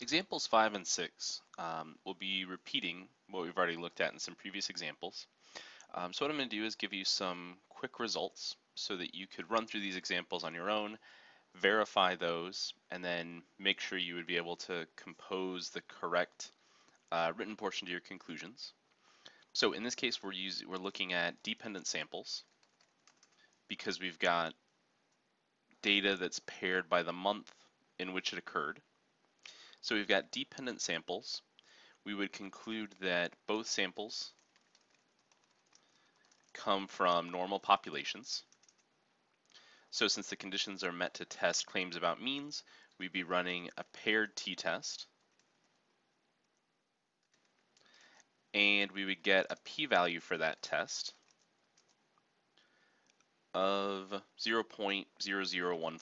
Examples 5 and 6 um, will be repeating what we've already looked at in some previous examples. Um, so what I'm going to do is give you some quick results so that you could run through these examples on your own, verify those, and then make sure you would be able to compose the correct uh, written portion to your conclusions. So in this case, we're, using, we're looking at dependent samples because we've got data that's paired by the month in which it occurred. So we've got dependent samples. We would conclude that both samples come from normal populations. So since the conditions are met to test claims about means, we'd be running a paired t-test. And we would get a p-value for that test of 0.0014.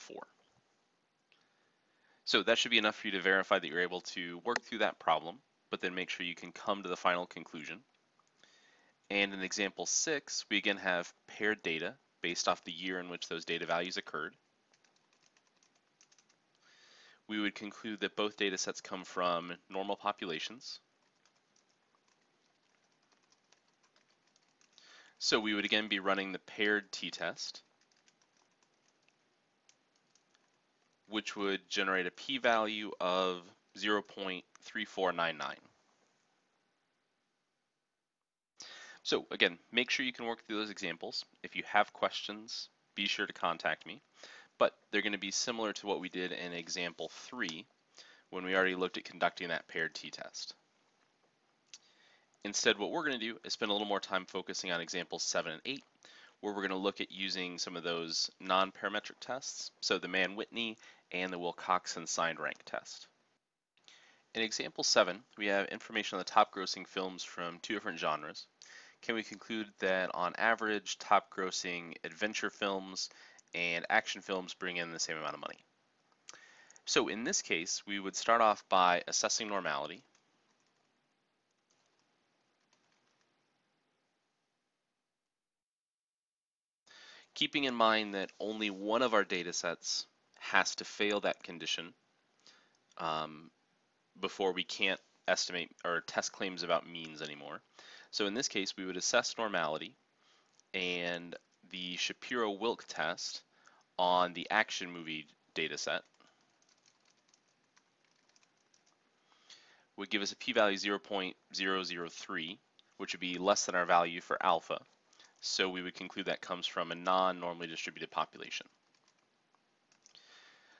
So that should be enough for you to verify that you're able to work through that problem, but then make sure you can come to the final conclusion. And in example six, we again have paired data based off the year in which those data values occurred. We would conclude that both data sets come from normal populations. So we would again be running the paired t-test. Which would generate a p-value of 0.3499. So again, make sure you can work through those examples. If you have questions, be sure to contact me. But they're going to be similar to what we did in example 3 when we already looked at conducting that paired t-test. Instead, what we're going to do is spend a little more time focusing on examples 7 and 8, where we're going to look at using some of those non-parametric tests, so the Mann-Whitney and the Wilcoxon signed rank test. In example 7, we have information on the top grossing films from two different genres. Can we conclude that on average, top grossing adventure films and action films bring in the same amount of money? So in this case, we would start off by assessing normality. Keeping in mind that only one of our data sets has to fail that condition um, before we can't estimate or test claims about means anymore. So in this case, we would assess normality and the Shapiro-Wilk test on the action movie data set would give us a p-value 0.003, which would be less than our value for alpha. So we would conclude that comes from a non-normally distributed population.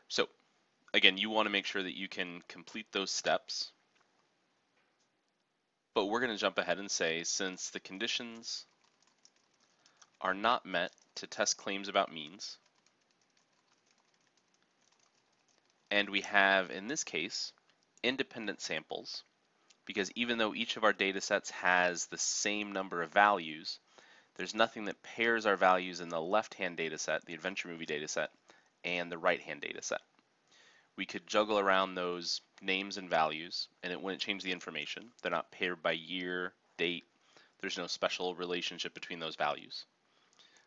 So again, you want to make sure that you can complete those steps. But we're going to jump ahead and say since the conditions are not met to test claims about means, and we have, in this case, independent samples, because even though each of our data sets has the same number of values, there's nothing that pairs our values in the left-hand data set, the adventure movie data set, and the right-hand data set. We could juggle around those names and values, and it wouldn't change the information. They're not paired by year, date. There's no special relationship between those values.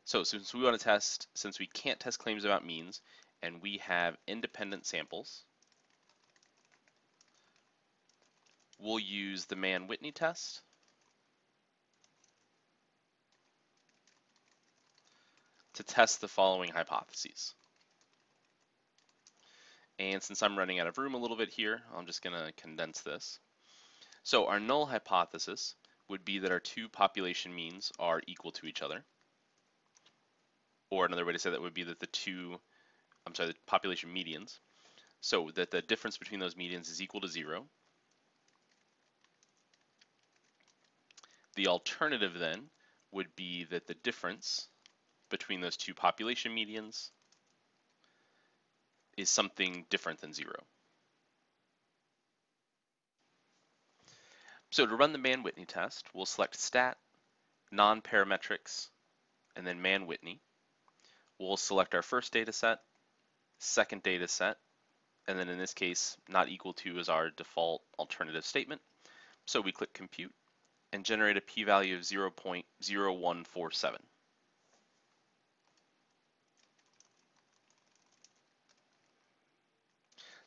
So since we want to test, since we can't test claims about means, and we have independent samples, we'll use the Mann-Whitney test to test the following hypotheses. And since I'm running out of room a little bit here, I'm just going to condense this. So our null hypothesis would be that our two population means are equal to each other. Or another way to say that would be that the two, I'm sorry, the population medians. So that the difference between those medians is equal to zero. The alternative then would be that the difference between those two population medians is something different than zero. So to run the Mann-Whitney test, we'll select stat, non-parametrics, and then Mann-Whitney. We'll select our first data set, second data set, and then in this case, not equal to is our default alternative statement. So we click compute and generate a p-value of 0.0147.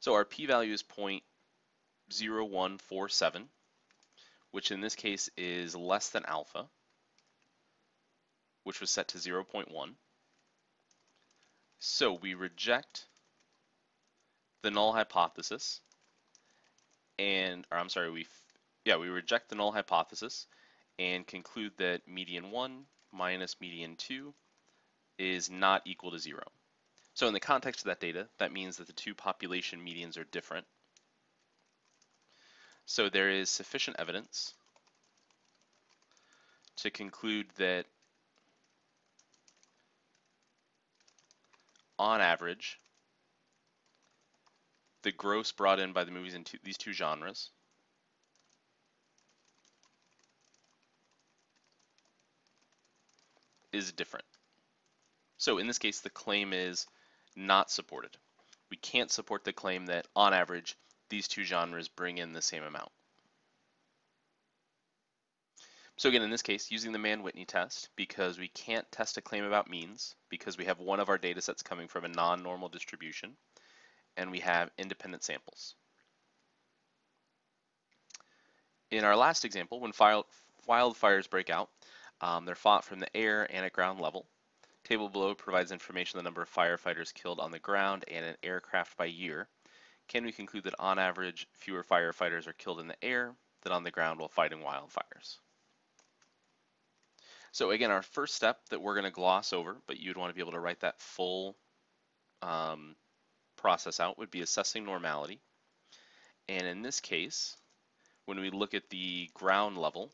So our p-value is 0.0147. 0.0147, which in this case is less than alpha, which was set to 0.1. So we reject the null hypothesis and, or I'm sorry, we, yeah, we reject the null hypothesis and conclude that median 1 minus median 2 is not equal to 0. So in the context of that data, that means that the two population medians are different. So there is sufficient evidence to conclude that on average, the gross brought in by the movies in these two genres is different. So in this case, the claim is not supported. We can't support the claim that on average, these two genres bring in the same amount. So again, in this case, using the Mann-Whitney test, because we can't test a claim about means, because we have one of our data sets coming from a non-normal distribution, and we have independent samples. In our last example, when wildfires break out, um, they're fought from the air and at ground level. Table below provides information on the number of firefighters killed on the ground and in aircraft by year. Can we conclude that on average, fewer firefighters are killed in the air than on the ground while fighting wildfires? So again, our first step that we're going to gloss over, but you'd want to be able to write that full um, process out would be assessing normality. And in this case, when we look at the ground level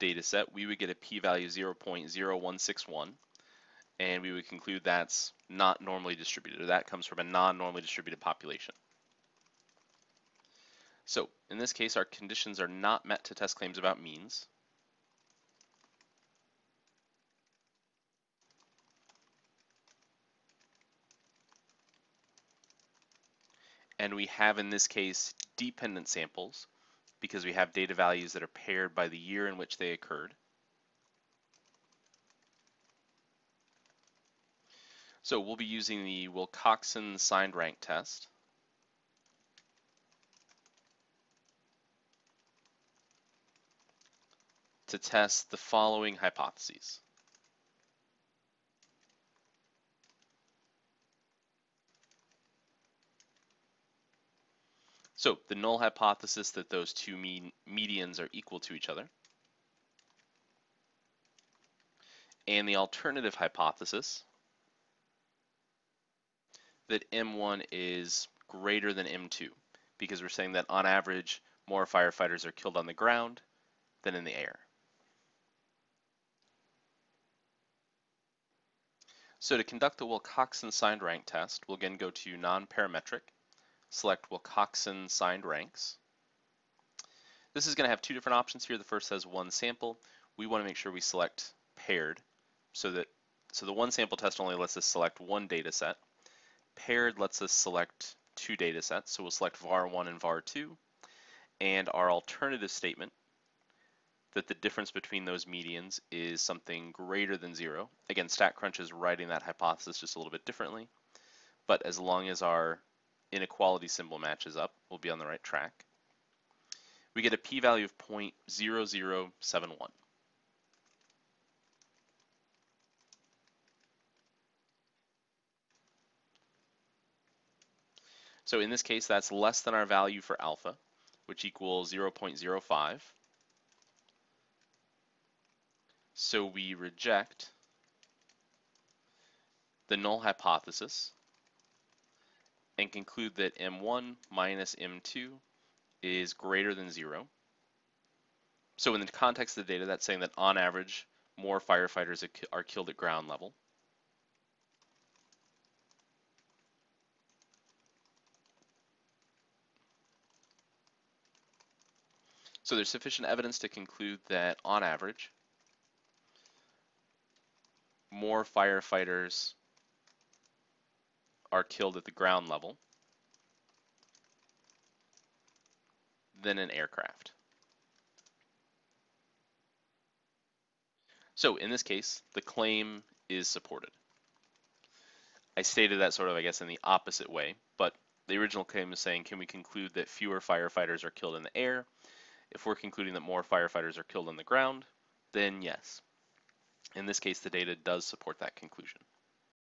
data set, we would get a p-value 0.0161, and we would conclude that's not normally distributed, or that comes from a non-normally distributed population. So in this case, our conditions are not met to test claims about means. And we have, in this case, dependent samples because we have data values that are paired by the year in which they occurred. So we'll be using the Wilcoxon signed rank test. to test the following hypotheses. So the null hypothesis that those two mean medians are equal to each other. And the alternative hypothesis that M1 is greater than M2 because we're saying that on average more firefighters are killed on the ground than in the air. So to conduct the Wilcoxon signed rank test, we'll again go to non-parametric select Wilcoxon signed ranks. This is going to have two different options here. The first says one sample. We want to make sure we select paired so that so the one sample test only lets us select one data set. Paired lets us select two data sets. So we'll select var1 and var2. And our alternative statement that the difference between those medians is something greater than zero. Again, StatCrunch is writing that hypothesis just a little bit differently. But as long as our inequality symbol matches up, we'll be on the right track. We get a p-value of 0.0071. So in this case, that's less than our value for alpha, which equals 0.05. So we reject the null hypothesis and conclude that M1 minus M2 is greater than zero. So in the context of the data, that's saying that on average, more firefighters are killed at ground level. So there's sufficient evidence to conclude that on average, more firefighters are killed at the ground level than an aircraft. So in this case, the claim is supported. I stated that sort of, I guess, in the opposite way, but the original claim is saying, can we conclude that fewer firefighters are killed in the air? If we're concluding that more firefighters are killed on the ground, then yes. In this case, the data does support that conclusion.